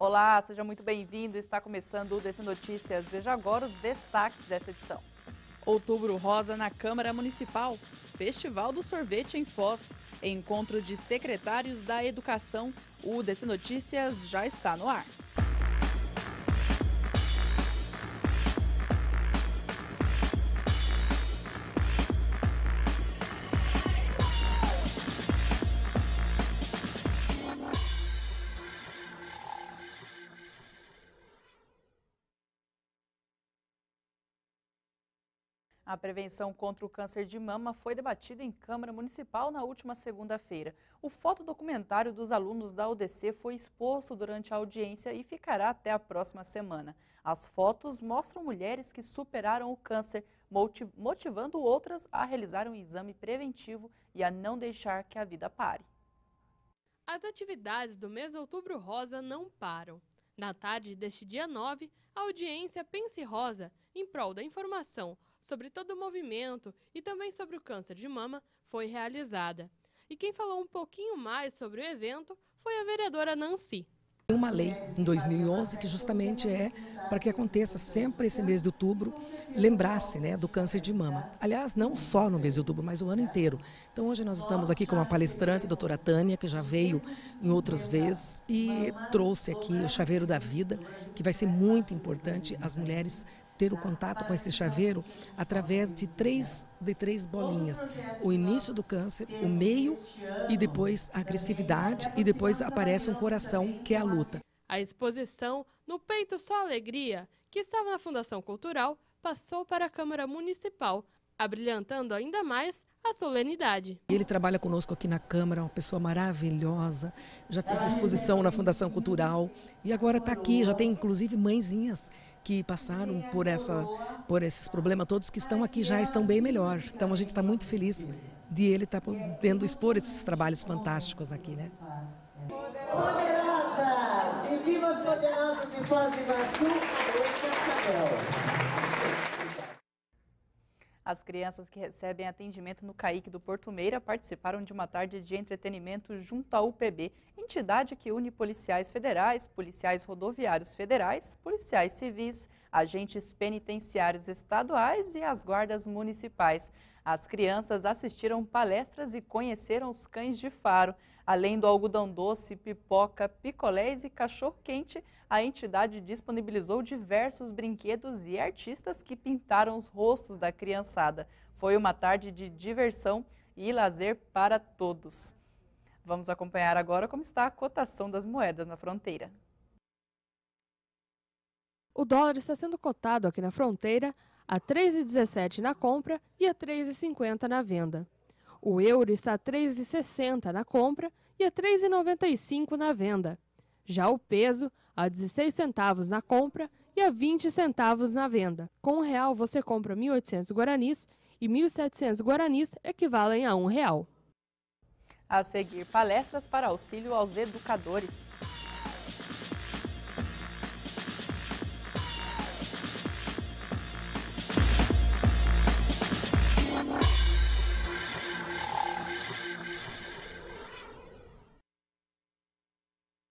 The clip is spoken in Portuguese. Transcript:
Olá, seja muito bem-vindo. Está começando o DC Notícias. Veja agora os destaques dessa edição. Outubro Rosa na Câmara Municipal. Festival do Sorvete em Foz. Encontro de secretários da Educação. O DC Notícias já está no ar. A prevenção contra o câncer de mama foi debatida em Câmara Municipal na última segunda-feira. O fotodocumentário dos alunos da UDC foi exposto durante a audiência e ficará até a próxima semana. As fotos mostram mulheres que superaram o câncer, motivando outras a realizar um exame preventivo e a não deixar que a vida pare. As atividades do mês Outubro Rosa não param. Na tarde deste dia 9, a audiência Pense Rosa, em prol da informação sobre todo o movimento e também sobre o câncer de mama foi realizada. E quem falou um pouquinho mais sobre o evento foi a vereadora Nancy. Uma lei em 2011 que justamente é para que aconteça sempre esse mês de outubro, lembrar-se né, do câncer de mama. Aliás, não só no mês de outubro, mas o ano inteiro. Então hoje nós estamos aqui com uma palestrante, a doutora Tânia, que já veio em outras vezes e trouxe aqui o chaveiro da vida, que vai ser muito importante as mulheres ter o contato com esse chaveiro através de três, de três bolinhas. O início do câncer, o meio e depois a agressividade e depois aparece um coração, que é a luta. A exposição No Peito Só Alegria, que estava na Fundação Cultural, passou para a Câmara Municipal, abrilhantando ainda mais a solenidade. Ele trabalha conosco aqui na Câmara, uma pessoa maravilhosa, já fez exposição na Fundação Cultural e agora está aqui, já tem inclusive mãezinhas que passaram por, essa, por esses problemas todos que estão aqui já estão bem melhor. Então a gente está muito feliz de ele estar tá podendo expor esses trabalhos fantásticos aqui, né? Poderosas! E viva os poderosos de Foz do Iguaçu, as crianças que recebem atendimento no CAIC do Porto Meira participaram de uma tarde de entretenimento junto à UPB, entidade que une policiais federais, policiais rodoviários federais, policiais civis, agentes penitenciários estaduais e as guardas municipais. As crianças assistiram palestras e conheceram os cães de faro. Além do algodão doce, pipoca, picolés e cachorro-quente, a entidade disponibilizou diversos brinquedos e artistas que pintaram os rostos da criançada. Foi uma tarde de diversão e lazer para todos. Vamos acompanhar agora como está a cotação das moedas na fronteira. O dólar está sendo cotado aqui na fronteira a R$ 3,17 na compra e a R$ 3,50 na venda. O euro está a 3,60 na compra e a 3,95 na venda. Já o peso, a 16 centavos na compra e a 20 centavos na venda. Com um real você compra 1.800 guaranis e 1.700 guaranis equivalem a um real. A seguir, palestras para auxílio aos educadores.